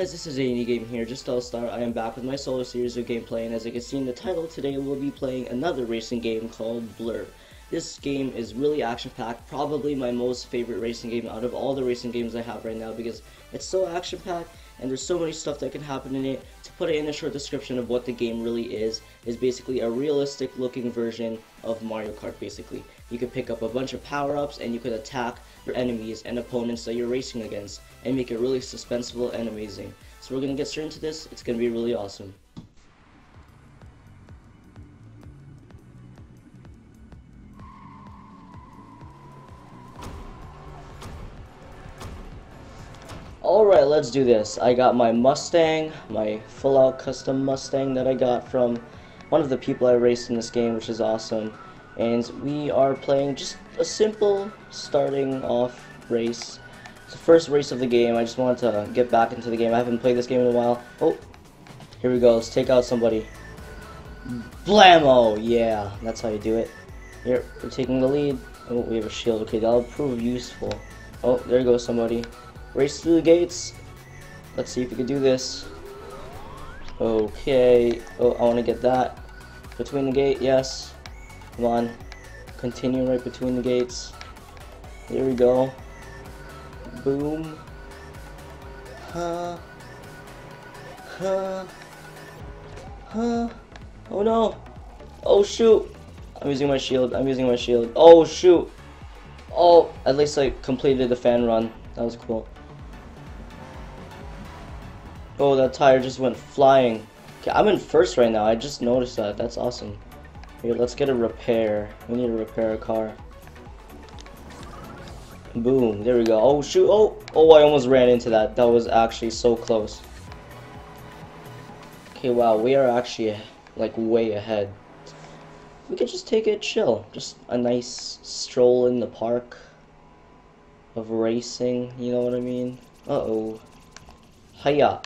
guys, this is A.N.E Game here. Just to start, I am back with my solo series of gameplay, and as you can see in the title, today we'll be playing another racing game called Blur. This game is really action-packed, probably my most favorite racing game out of all the racing games I have right now, because it's so action-packed, and there's so many stuff that can happen in it. To put it in a short description of what the game really is, is basically a realistic looking version of Mario Kart, basically. You could pick up a bunch of power-ups, and you could attack your enemies and opponents that you're racing against and make it really suspenseful and amazing. So we're gonna get straight into this. It's gonna be really awesome. Let's do this. I got my Mustang, my full-out custom Mustang that I got from one of the people I raced in this game, which is awesome. And we are playing just a simple starting off race it's the first race of the game. I just wanted to get back into the game. I haven't played this game in a while. Oh, here we go. Let's take out somebody. Blammo! Yeah, that's how you do it. Here, we're taking the lead. Oh, we have a shield. Okay, that'll prove useful. Oh, there goes somebody. Race through the gates. Let's see if we can do this. Okay. Oh, I want to get that. Between the gate, yes. Come on. Continue right between the gates. There we go. Boom. Huh. Huh. Huh. Oh no. Oh shoot. I'm using my shield. I'm using my shield. Oh shoot. Oh, at least I completed the fan run. That was cool. Oh, that tire just went flying. Okay, I'm in first right now. I just noticed that. That's awesome. Here, let's get a repair. We need to repair a car. Boom. There we go. Oh, shoot. Oh, oh, I almost ran into that. That was actually so close. Okay, wow. We are actually, like, way ahead. We could just take it chill. Just a nice stroll in the park of racing. You know what I mean? Uh-oh. Hiya.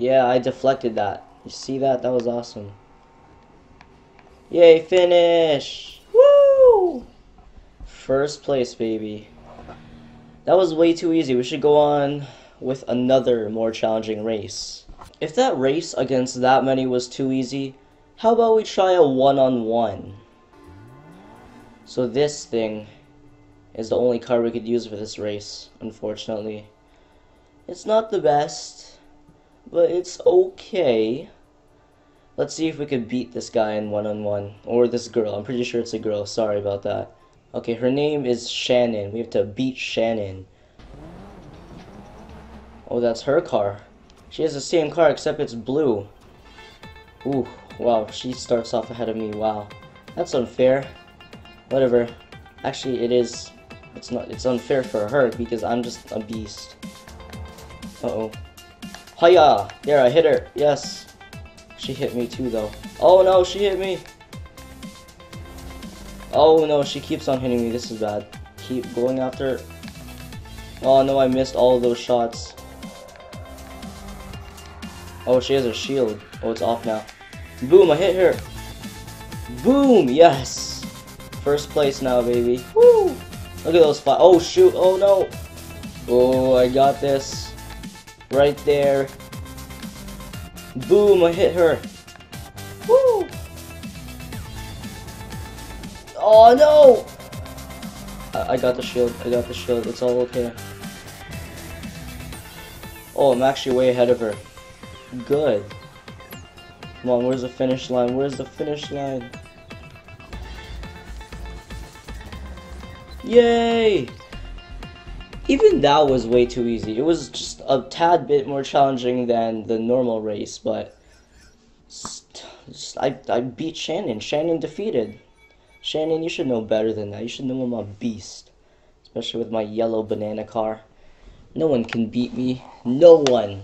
Yeah, I deflected that. You see that? That was awesome. Yay, finish! Woo! First place, baby. That was way too easy. We should go on with another more challenging race. If that race against that many was too easy, how about we try a one-on-one? -on -one? So this thing is the only car we could use for this race, unfortunately. It's not the best, but it's okay. Let's see if we could beat this guy in one-on-one, -on -one, or this girl. I'm pretty sure it's a girl, sorry about that. Okay, her name is Shannon. We have to beat Shannon. Oh, that's her car. She has the same car except it's blue. Ooh, wow, she starts off ahead of me. Wow. That's unfair. Whatever. Actually, it is. It's not. It's unfair for her because I'm just a beast. Uh-oh. Hiya! There, I hit her. Yes. She hit me too, though. Oh, no, she hit me. Oh no, she keeps on hitting me. This is bad. Keep going after. Oh no, I missed all those shots. Oh, she has a shield. Oh, it's off now. Boom, I hit her. Boom, yes. First place now, baby. Woo! Look at those five. Oh shoot, oh no. Oh, I got this. Right there. Boom, I hit her. Woo! Oh no! I, I got the shield. I got the shield. It's all okay. Oh, I'm actually way ahead of her. Good. Come on, where's the finish line? Where's the finish line? Yay! Even that was way too easy. It was just a tad bit more challenging than the normal race, but I, I beat Shannon. Shannon defeated. Shannon, you should know better than that. You should know I'm a beast. Especially with my yellow banana car. No one can beat me. No one.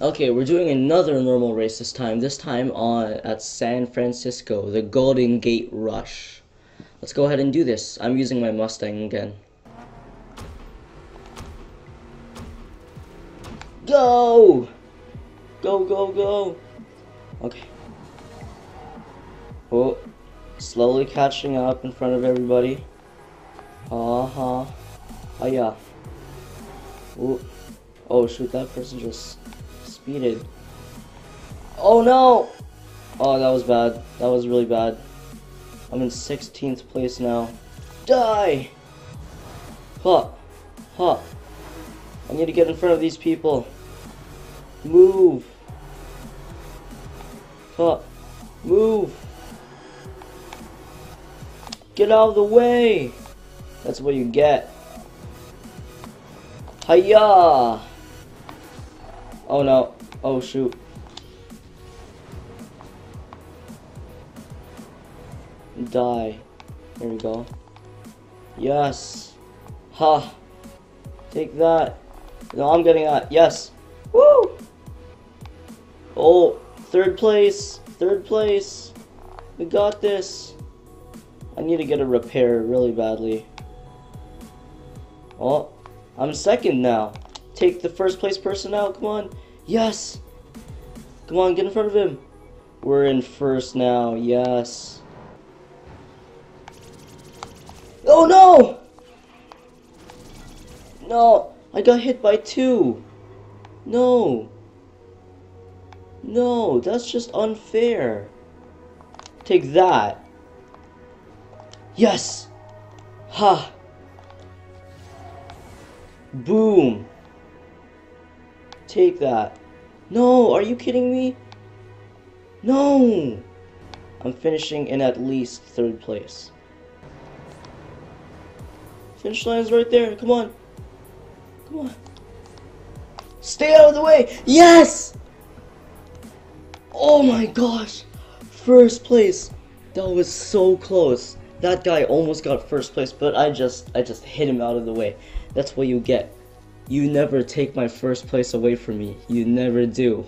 Okay, we're doing another normal race this time. This time on at San Francisco, the Golden Gate Rush. Let's go ahead and do this. I'm using my Mustang again. Go! Go, go, go! Okay. Oh, slowly catching up in front of everybody. Uh-huh. Oh, yeah. Ooh. Oh, shoot, that person just defeated. Oh no! Oh, that was bad. That was really bad. I'm in 16th place now. Die! Huh. Huh. I need to get in front of these people. Move. Huh. Move. Get out of the way. That's what you get. Hiya! Oh no. Oh shoot. Die. There we go. Yes. Ha. Take that. No, I'm getting that. Yes. Woo! Oh, third place. Third place. We got this. I need to get a repair really badly. Oh, I'm second now. Take the first place person out. Come on. Yes. Come on, get in front of him. We're in first now. Yes. Oh no! No, I got hit by two. No. No, that's just unfair. Take that. Yes! Ha! Boom! Take that. No, are you kidding me? No! I'm finishing in at least third place. Finish line's right there. Come on. Come on. Stay out of the way. Yes! Oh my gosh. First place. That was so close. That guy almost got first place, but I just I just hit him out of the way. That's what you get. You never take my first place away from me. You never do.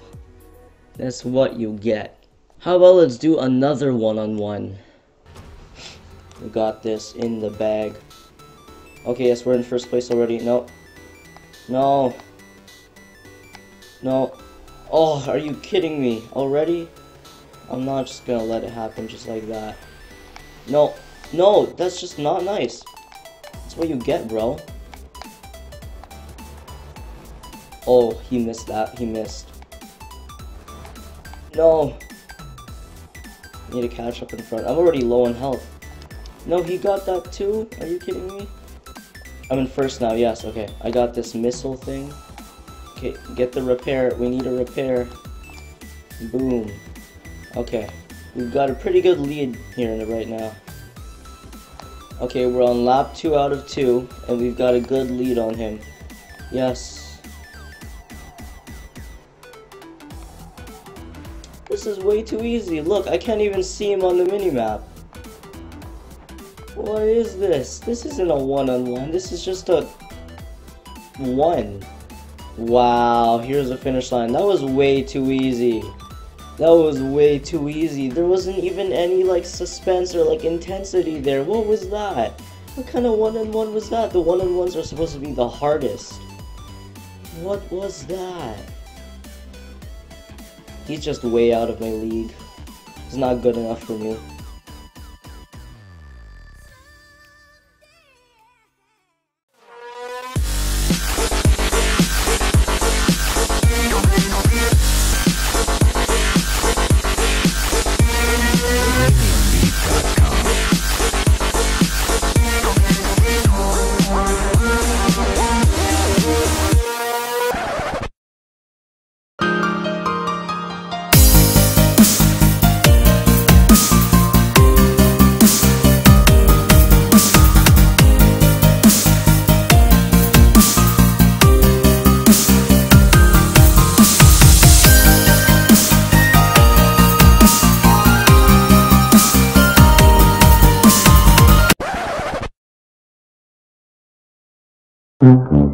That's what you get. How about let's do another one-on-one. -on -one. We got this in the bag. Okay, yes, we're in first place already. No. No. No. Oh, are you kidding me? Already? I'm not just gonna let it happen just like that. No. No, that's just not nice. That's what you get, bro. Oh, he missed that. He missed. No. Need to catch up in front. I'm already low on health. No, he got that too? Are you kidding me? I'm in first now, yes, okay. I got this missile thing. Okay, get the repair. We need a repair. Boom. Okay. We've got a pretty good lead here right now. Okay, we're on lap 2 out of 2, and we've got a good lead on him. Yes. This is way too easy. Look, I can't even see him on the minimap. What is this? This isn't a one-on-one. -on -one. This is just a one. Wow, here's the finish line. That was way too easy. That was way too easy. There wasn't even any like suspense or like intensity there. What was that? What kind of one-on-one -on -one was that? The one-on-ones are supposed to be the hardest. What was that? He's just way out of my league. He's not good enough for me. Mm-hmm.